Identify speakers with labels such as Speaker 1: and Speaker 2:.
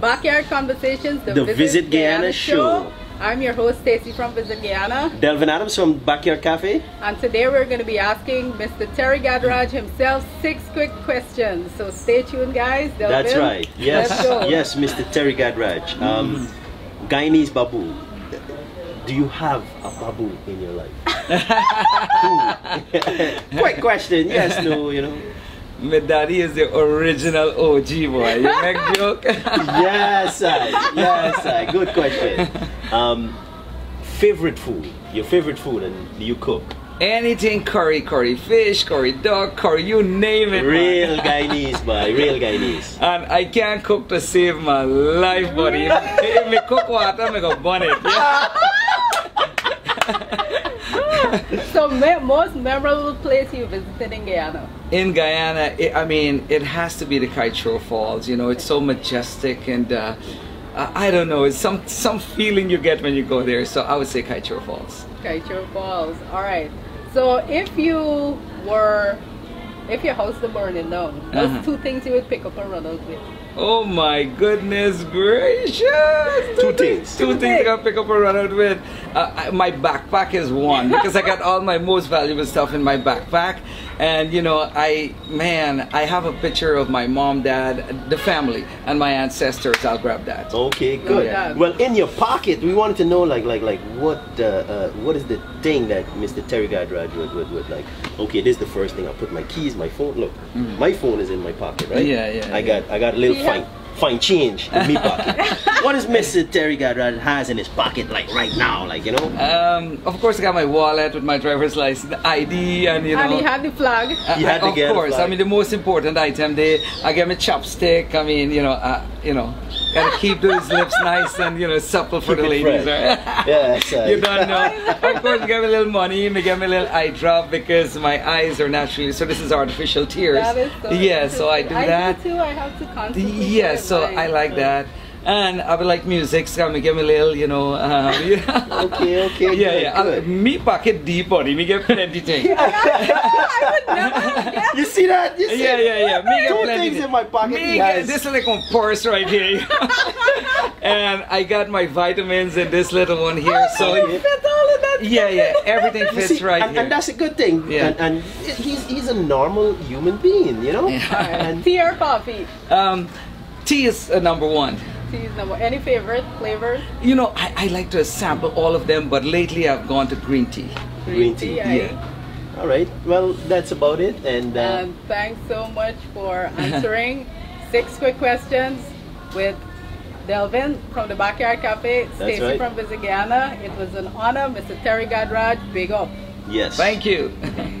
Speaker 1: Backyard Conversations, the,
Speaker 2: The
Speaker 1: Visit,
Speaker 2: Visit
Speaker 1: Guyana,
Speaker 2: Guyana
Speaker 1: show.
Speaker 2: show.
Speaker 1: I'm your host, Stacey from Visit Guyana.
Speaker 2: Delvin Adams from Backyard Cafe.
Speaker 1: And today we're going to be asking Mr. Terry Gajraj himself six quick questions. So stay tuned, guys. Delvin,
Speaker 2: That's right. Yes, yes, Mr. Terry Gajraj. Um, Guyanese baboo. Do you have a babu in your life? Quick question. Yes, no, you know.
Speaker 3: My daddy is the original OG boy. You make joke?
Speaker 2: Yes, I. Yes, I. Good question. Um, favorite food. Your favorite food, and you cook.
Speaker 3: Anything curry, curry fish, curry dog, curry, you name it. man.
Speaker 2: Real Guyanese, boy. Real Guyanese.
Speaker 3: And I can't cook to save my life, buddy. If, if me cook water, I'm gonna burn it. Yeah.
Speaker 1: So, me- most memorable place you visited in Guyana?
Speaker 3: In Guyana, it, I mean, it has to be the Kaieteur Falls. You know, it's so majestic and uh, I don't know, it's some some feeling you get when you go there. So I would say Kaieteur Falls.
Speaker 1: Kaieteur Falls. All right. So, if you were, if your house was burning down, those
Speaker 3: Uh-huh.
Speaker 1: two things you would pick up and run out with.
Speaker 3: Oh my goodness gracious!
Speaker 2: Two things.
Speaker 3: Two things I gotta pick up and run out with. Uh, I- my backpack is one because I got all my most valuable stuff in my backpack, and you know, I man, I have a picture of my mom, dad, the family, and my ancestors. I'll grab that.
Speaker 2: Okay, good.
Speaker 1: Yeah.
Speaker 2: Well, in your pocket, we wanted to know, like, like, like, what, uh, uh, what is the thing that Mr. Terry Gajraj would, would, would like? Okay, this is the first thing. I'll put my keys, my phone. Look, mm. my phone is in my pocket, right?
Speaker 3: Yeah, yeah,
Speaker 2: I
Speaker 3: yeah.
Speaker 2: got, I got a little
Speaker 1: Yeah.
Speaker 2: fine, fine change in me pocket. what does Mr. Terry Gajraj has in his pocket, like right now, like you know?
Speaker 3: Um, of course, I got my wallet with my driver's license, ID, and you know.
Speaker 1: And he had the flag.
Speaker 3: Uh,
Speaker 2: You had to
Speaker 3: of
Speaker 2: get a
Speaker 3: course. I mean, the most important item. They, I get my ChapStick. I mean, you know, uh, you know, gotta keep those lips nice and you know supple for the
Speaker 2: Keep it
Speaker 3: ladies,
Speaker 2: fresh.
Speaker 3: right?
Speaker 2: yes. I-
Speaker 3: you don't know. of course, give me a little money. Me give me a little eye drop because my eyes are naturally. So this is artificial tears.
Speaker 1: That is so
Speaker 3: yeah. So I do
Speaker 1: interesting.
Speaker 3: that.
Speaker 1: I do too. I have to constantly.
Speaker 3: Yeah,
Speaker 1: put it
Speaker 3: so
Speaker 1: in
Speaker 3: I
Speaker 1: mind.
Speaker 3: like that. And I would like music, so me give me a little, you know. Um, yeah.
Speaker 2: Okay, okay,
Speaker 3: Yeah,
Speaker 2: good,
Speaker 3: yeah.
Speaker 2: good.
Speaker 3: I'll- Me pocket deep, buddy. Me get plenty things.
Speaker 1: I would never have.
Speaker 2: You see that? You see
Speaker 3: Yeah, yeah, yeah. Me get
Speaker 2: Two
Speaker 3: plenty
Speaker 2: things in my pocket.
Speaker 3: Me
Speaker 2: he
Speaker 3: get
Speaker 2: has.
Speaker 3: this little purse right here. and I got my vitamins in this little one here. So
Speaker 1: you fit all of that.
Speaker 3: yeah, yeah, everything fits
Speaker 2: see,
Speaker 3: right
Speaker 2: and,
Speaker 3: here.
Speaker 2: and that's a good thing.
Speaker 3: Yeah.
Speaker 2: And, and he's he's a normal human being, you know.
Speaker 3: Yeah.
Speaker 2: And
Speaker 1: Tea or coffee?
Speaker 3: um, tea is uh, number one.
Speaker 1: Tea is number. Any favorite flavors?
Speaker 3: You know, I, I like to sample all of them, but lately I've gone to green tea.
Speaker 2: Green tea,
Speaker 1: aye.
Speaker 3: yeah.
Speaker 2: all right. Well, that's about it. And uh,
Speaker 1: And thanks so much for answering six quick questions with Delvin from the Backyard Cafe, Stacey
Speaker 2: right.
Speaker 1: from Visit Guyana. It was an honor, Mr. Terry Gajraj. Big up.
Speaker 2: yes.
Speaker 3: Thank you.